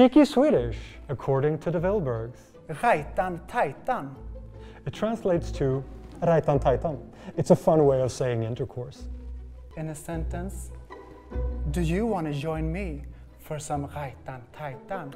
cheeky Swedish, according to the Villbergs. Rajtan tajtan. It translates to Rajtan Tajtan. It's a fun way of saying intercourse. In a sentence, do you want to join me for some rajtan tajtan?